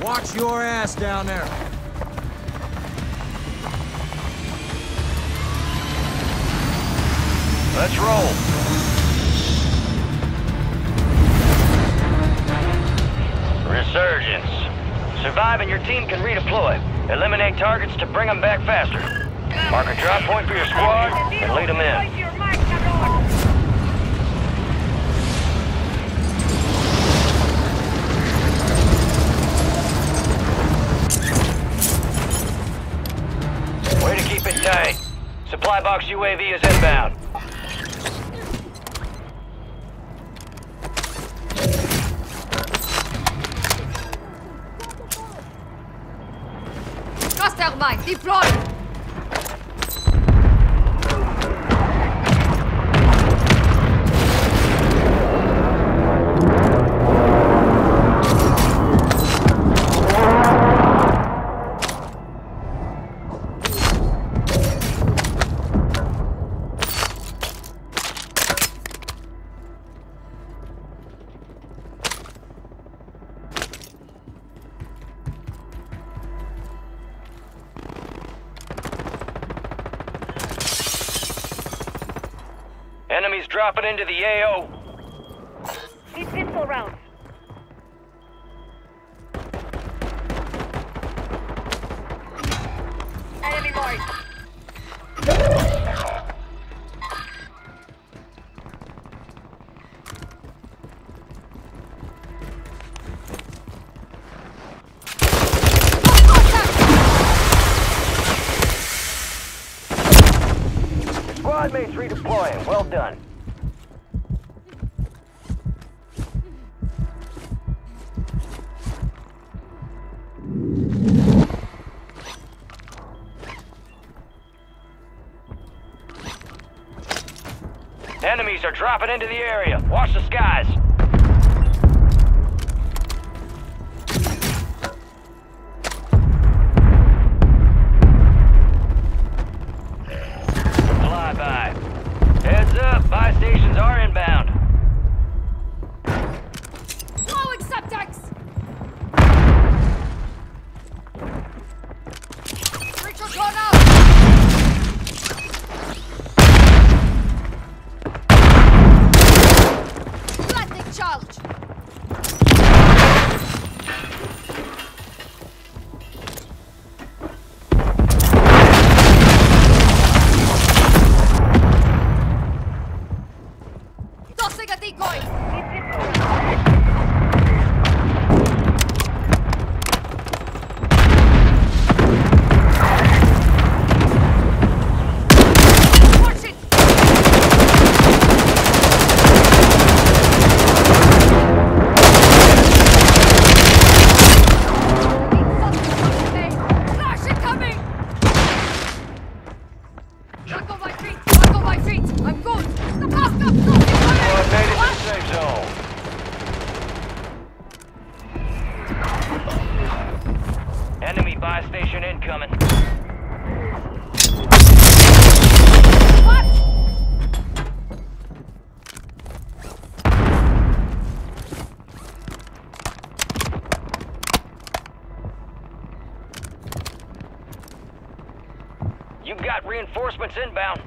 Watch your ass down there. Let's roll. Resurgence. Survive and your team can redeploy. Eliminate targets to bring them back faster. Mark a drop point for your squad and lead them in. Supply box UAV is inbound. Cluster mine deployed! Into the AO. Need pistol rounds. Enemy marked. Squad mates redeploying. Well done. Are dropping into the area. Watch the skies. Buy station incoming. You've got reinforcements inbound.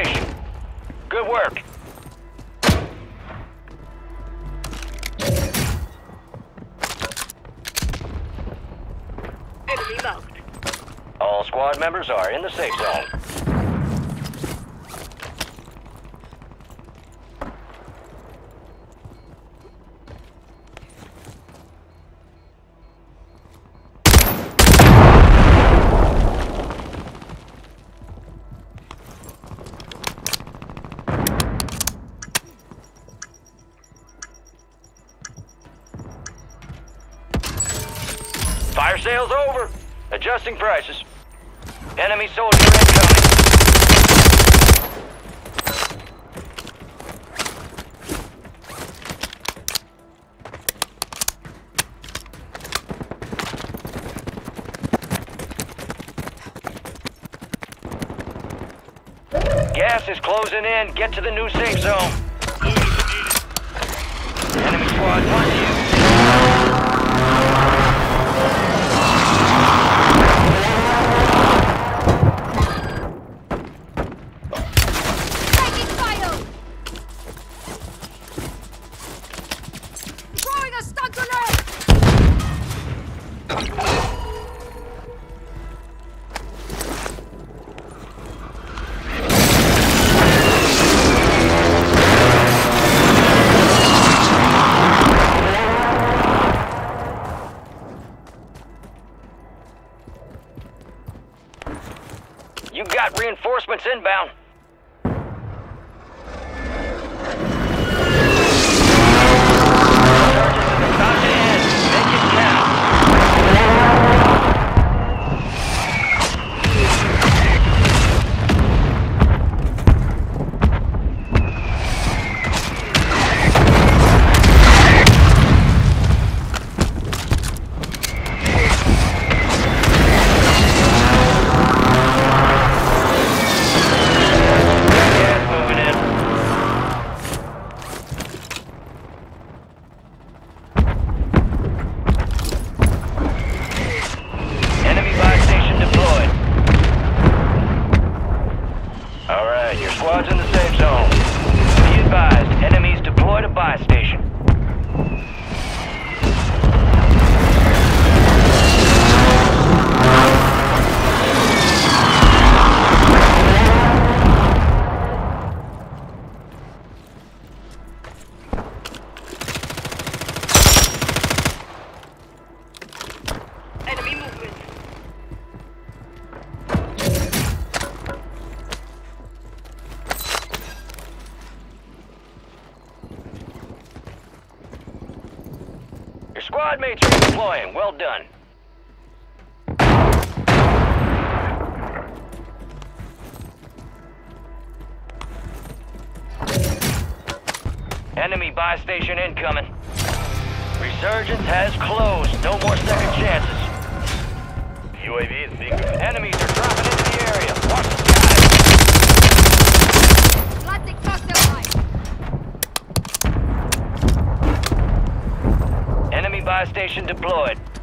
location. Good work. Enemy marked. All squad members are in the safe zone. Reducing prices. Enemy soldier incoming. Gas is closing in. Get to the new safe zone. Enemy squad one. Location deployed.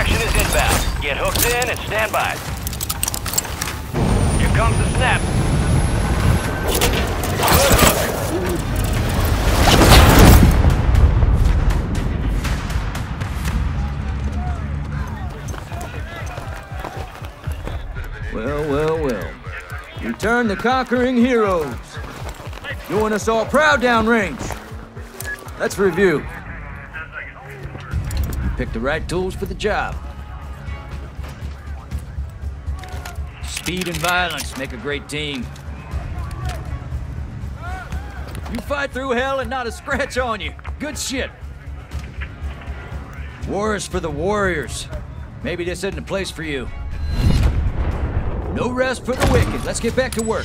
Extraction is inbound. Get hooked in and stand by. Here comes the snap. Good hook. Well, well, well. Return the conquering heroes. Doing us all proud downrange. Let's review. Picked the right tools for the job. Speed and violence make a great team. You fight through hell and not a scratch on you. Good shit. War is for the warriors. Maybe this isn't a place for you. No rest for the wicked. Let's get back to work.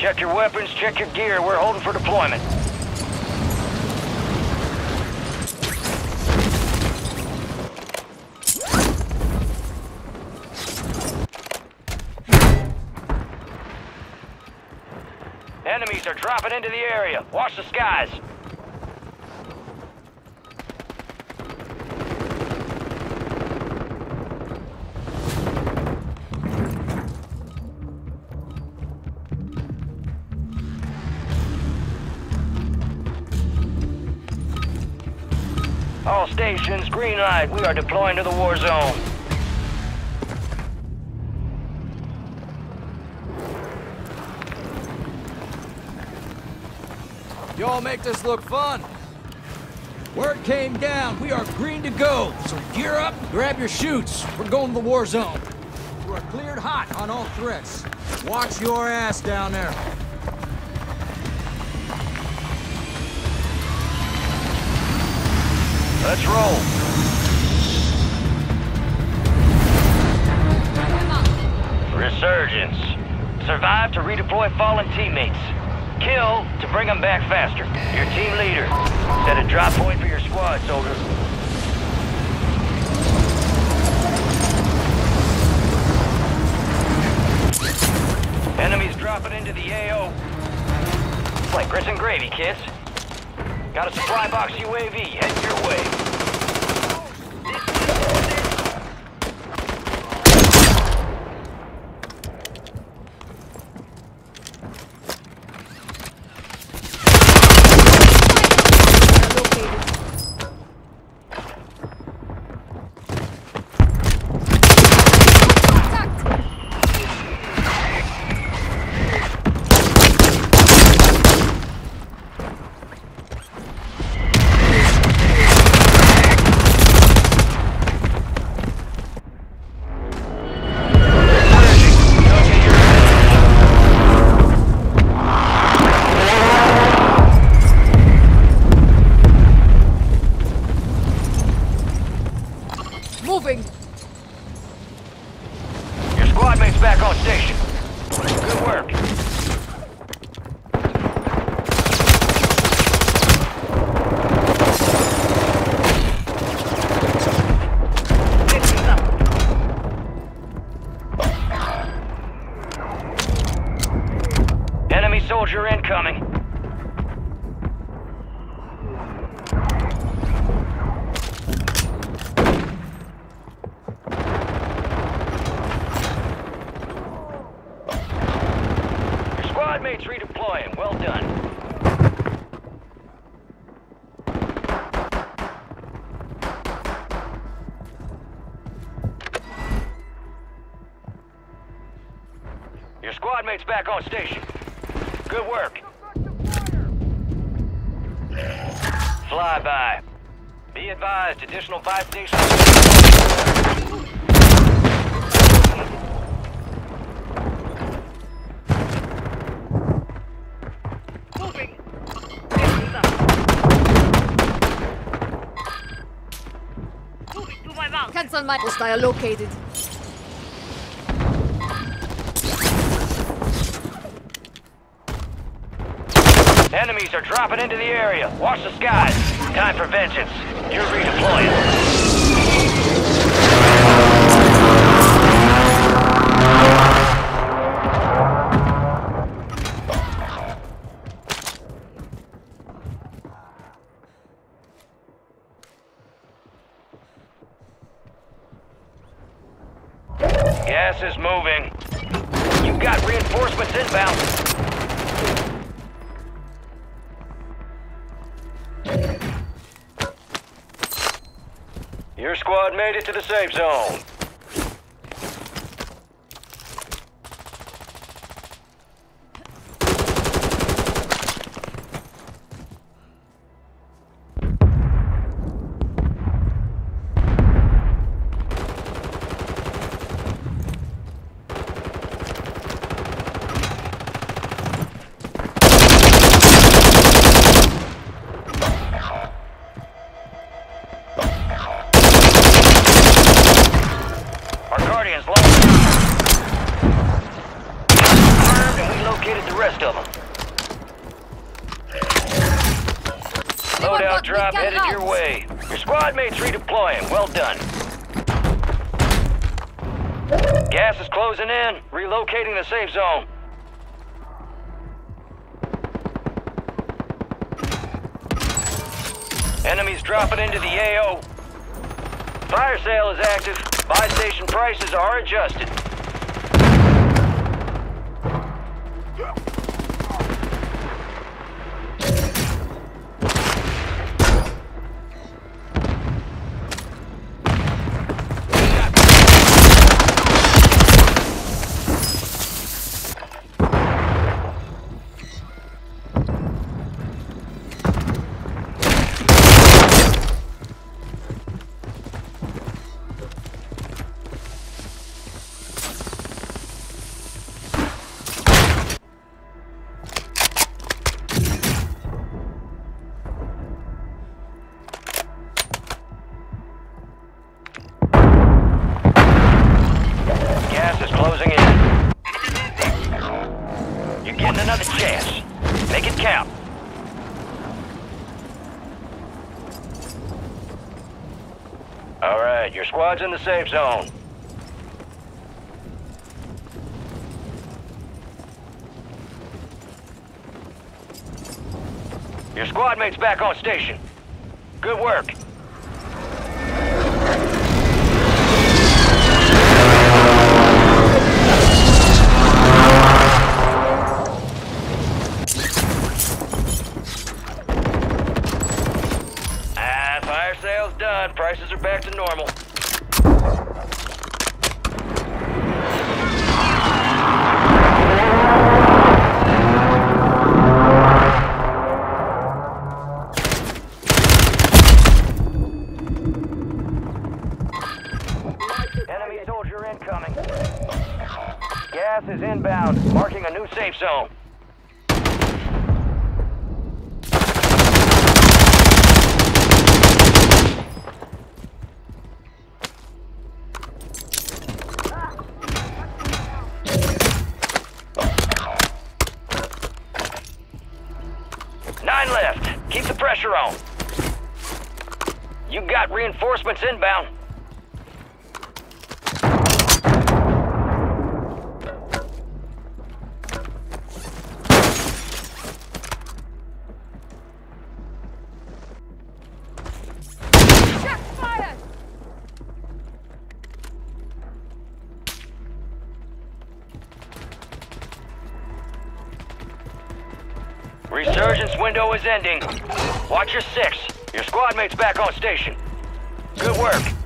Check your weapons, check your gear. We're holding for deployment. Enemies are dropping into the area. Watch the skies. We are deploying to the war zone. Y'all make this look fun. Word came down. We are green to go. So gear up, grab your chutes. We're going to the war zone. You are cleared hot on all threats. Watch your ass down there. Let's roll. Resurgence. Survive to redeploy fallen teammates. Kill to bring them back faster. Your team leader. Set a drop point for your squad, soldier. Enemies dropping into the AO. It's like grits and gravy, kids. Got a supply box UAV heading your way. Soldier incoming. Your squad mate's redeploying. Well done. Your squad mate's back on station. Advised, additional buy stations. Moving. Fixing up. Moving to my mount. Cancel my hostile located. Enemies are dropping into the area. Watch the skies. Time for vengeance. You're redeploying. Zone. Enemies dropping into the AO. Fire sale is active. Buy station prices are adjusted. Is closing in. You're getting another chance. Make it count. All right, your squad's in the safe zone. Your squad mate's back on station. Good work. Prices are back to normal. Enemy soldier incoming. Gas is inbound, marking a new safe zone. On. You got reinforcements inbound. Resurgence window is ending. Watch your six. Your squad mate's back on station. Good work.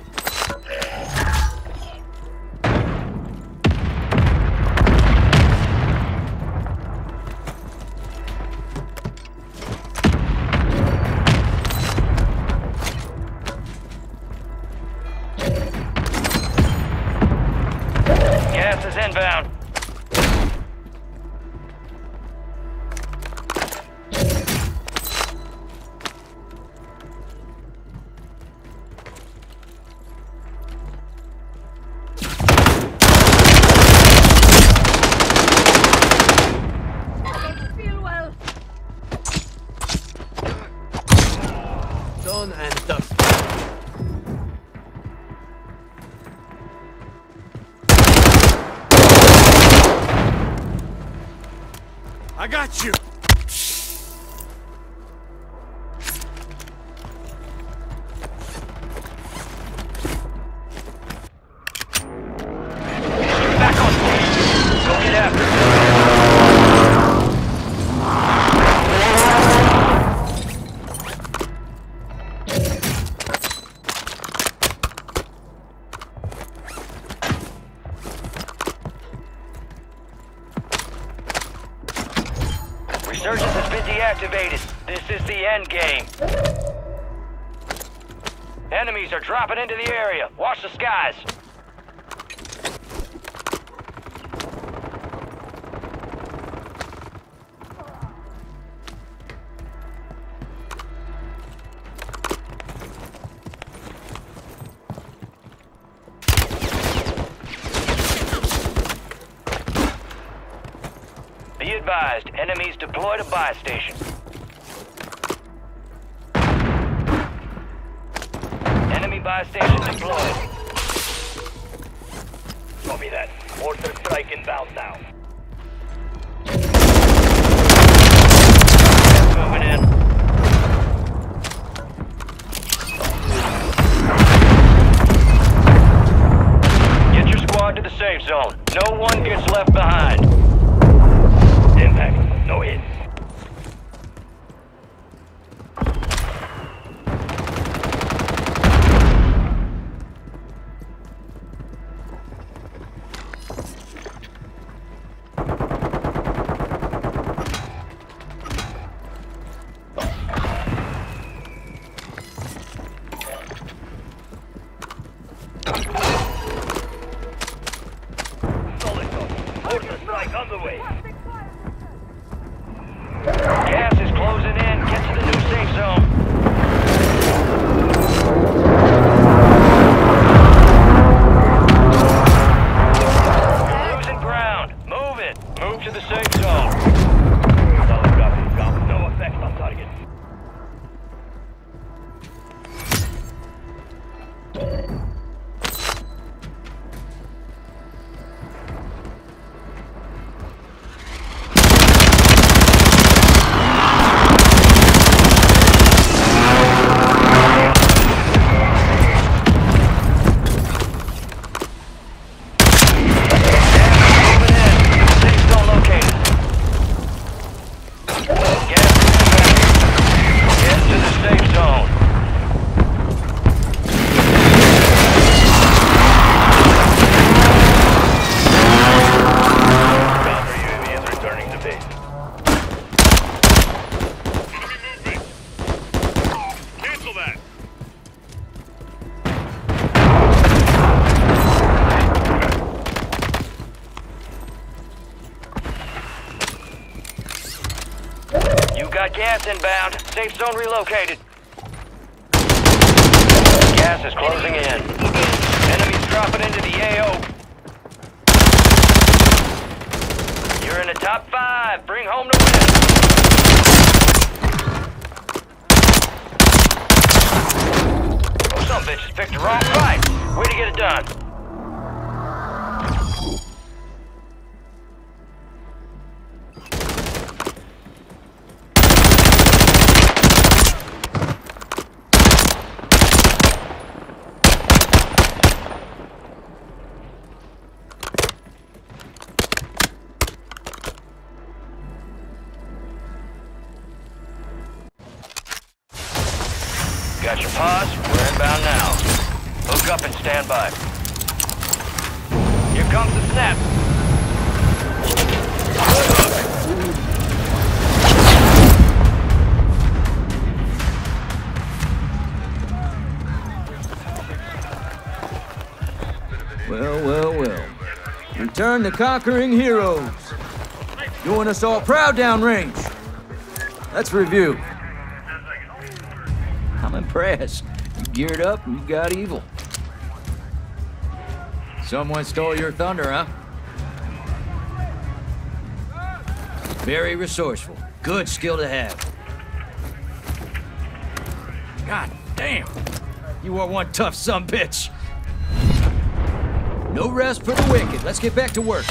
Done and done. I got you. Enemies deployed a buy station. Inbound. Safe zone relocated. Gas is closing in. Enemies dropping into the AO. You're in the top five. Bring home the win. Oh, some bitches picked the wrong fight. Way to get it done. And stand by. Here comes the snap. Good hook. Well, well, well. Return the conquering heroes. Doing us all proud downrange. Let's review. I'm impressed. You geared up and you got evil. Someone stole your thunder, huh? Very resourceful. Good skill to have. God damn. You are one tough son bitch. No rest for the wicked. Let's get back to work.